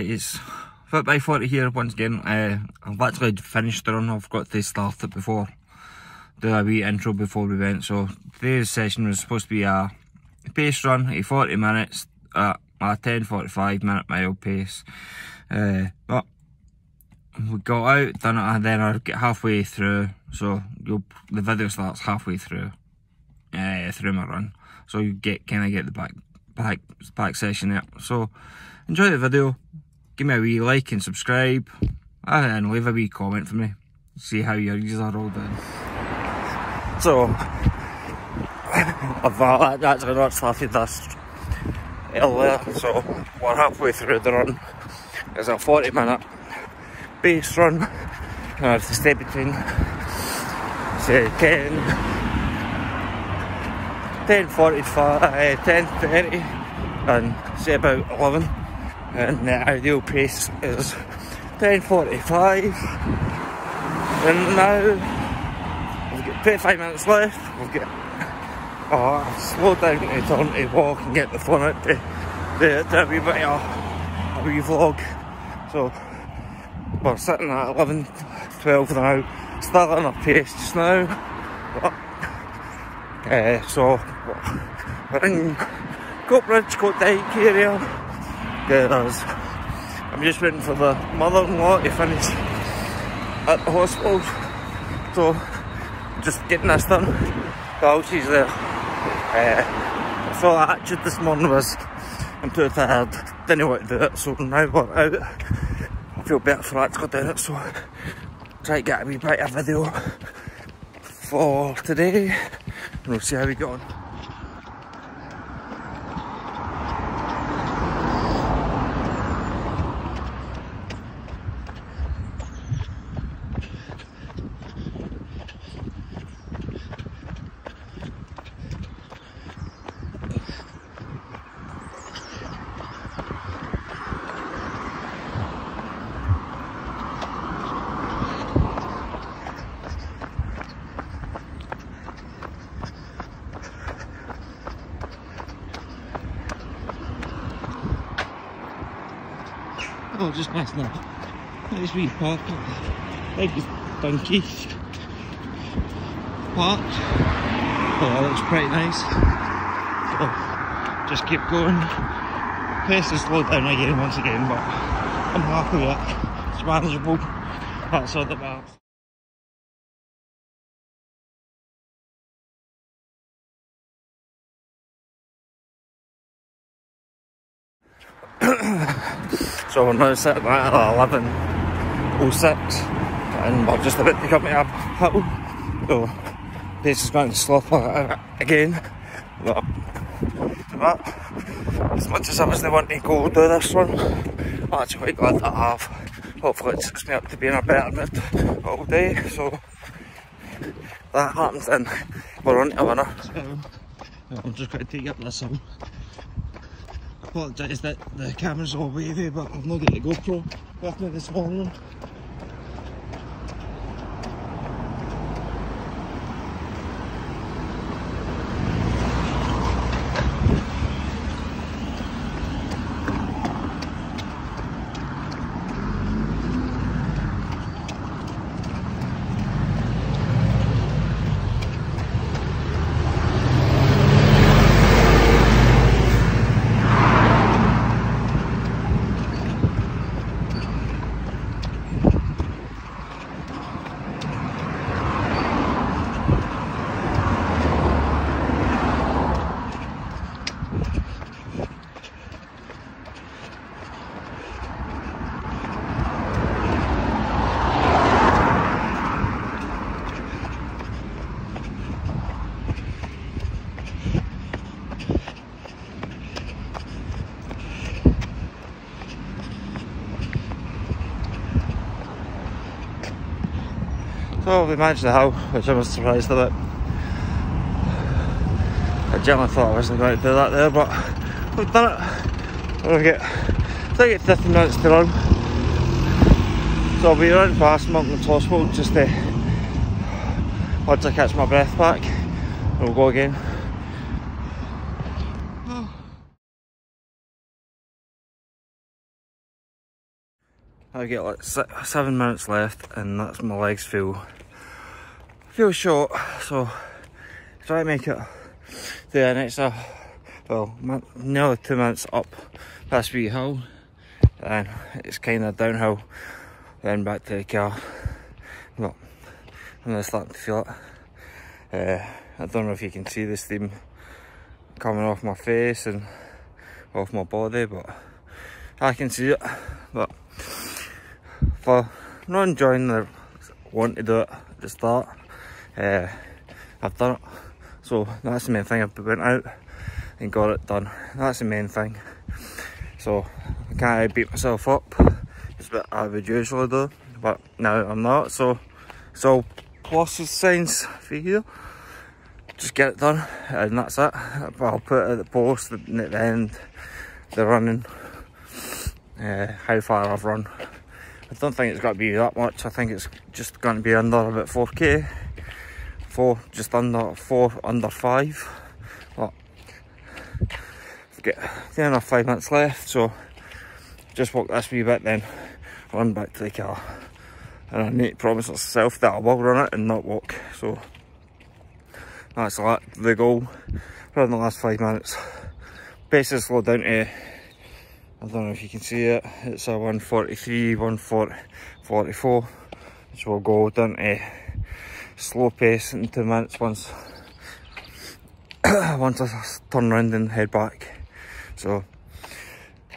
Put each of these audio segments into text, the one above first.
it's Fit by 40 here once again. Uh, I've actually finished the run, I've got to start it before, do a wee intro before we went. So today's session was supposed to be a pace run, a 40 minutes at a 10.45 minute mile pace. Uh, but we got out, done it, and then I get halfway through, so the video starts halfway through, uh, through my run. So you get kind of get the back back back session there. So enjoy the video, give me a wee like and subscribe, and leave a wee comment for me. See how your ears are all done. So I've actually not started this earlier, so we're halfway through the run. It's a 40 minute base run. and I have to stay between say 10 10.45, uh, 10.30 and say about 11 and the ideal pace is 10.45 and now we've got 35 minutes left, we've got oh, I've slowed down to turn to walk and get the phone out to, to, to a of a wee vlog. So we're sitting at 11, 12 now, still on a pace just now. But, uh, so we're in Coatbridge, Coatdyke area. There's, I'm just waiting for the mother-in-law to finish at the hospital. So, just getting this done while she's there. Uh, so I actually this morning was, I'm too tired, didn't want to do it, so now we're out. I feel better for that to go down it, so try to get a wee bit of video for today, and we'll see how we get on. Oh, just past now. Nice wee park. Big donkey park. Oh, that looks pretty nice. So, just keep going. Pace is slowed down again once again, but I'm happy with it. It's manageable. That's all that matters. so we're now sitting at 11.06 and we're just about to come a hill. Oh, so oh, pace is going to slop again. But, but as much as I was the one to go do this one, I'm actually quite glad that I have. Hopefully it sets me up to be in a better mood all day. So that happens and we're on to a winner. So, I'm just going to take up this hill apologise that the camera's all wavy but I've not got a GoPro with me this morning Oh, so we managed the hill, which I was surprised about. I generally thought I wasn't going to do that there, but we've done it. We'll get, I think it's 15 minutes to run. So I'll be running past Monklands Hospital just to, once I catch my breath back, we'll go again. I've got like seven minutes left and that's my legs feel feel short so try to make it the next uh, well nearly two minutes up past wee hill and it's kind of downhill then back to the car. But I'm starting to feel it. Uh, I don't know if you can see the steam coming off my face and off my body but I can see it but for not enjoying the want to do it at the start. Uh, I've done it. So that's the main thing. I've went out and got it done. That's the main thing. So I can't beat myself up. It's what I would usually do but now I'm not so so pluses signs for you. Just get it done and that's it. But I'll put it at the post at the end the running. Uh, how far I've run I don't think it's got to be that much. I think it's just going to be under about 4k four just under four under five. But get enough five minutes left so just walk this wee bit then. Run back to the car. And I need to promise myself that I will run it and not walk. So that's the goal. For the last five minutes. Pace is slowed down to, I don't know if you can see it, it's a 143, 144, which will go down to slow pace in two minutes once once I turn around and head back. So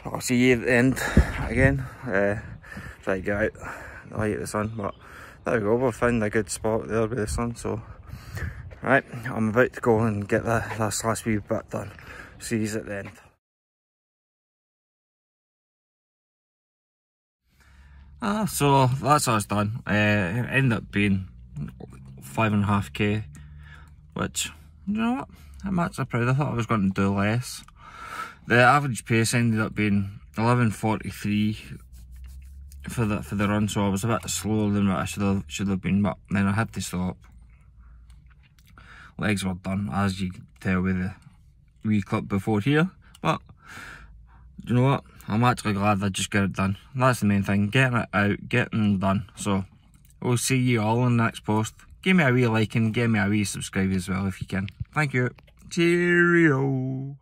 I'll see you at the end again. Uh, try to get out the light of the sun, but there we go, we've found a good spot there with the sun, so Right, I'm about to go and get the, this last wee bit done. See you at the end. Ah, so that's us done. Uh, it ended up being five and a half k, which you know what, I'm actually proud. I thought I was going to do less. The average pace ended up being 11:43 for the for the run, so I was a bit slower than what I should have should have been. But then I had to stop legs were done as you can tell with the wee clip before here but you know what I'm actually glad I just got it done. That's the main thing. Getting it out getting done. So we'll see you all in the next post. Give me a wee like and give me a wee subscribe as well if you can. Thank you. Cheerio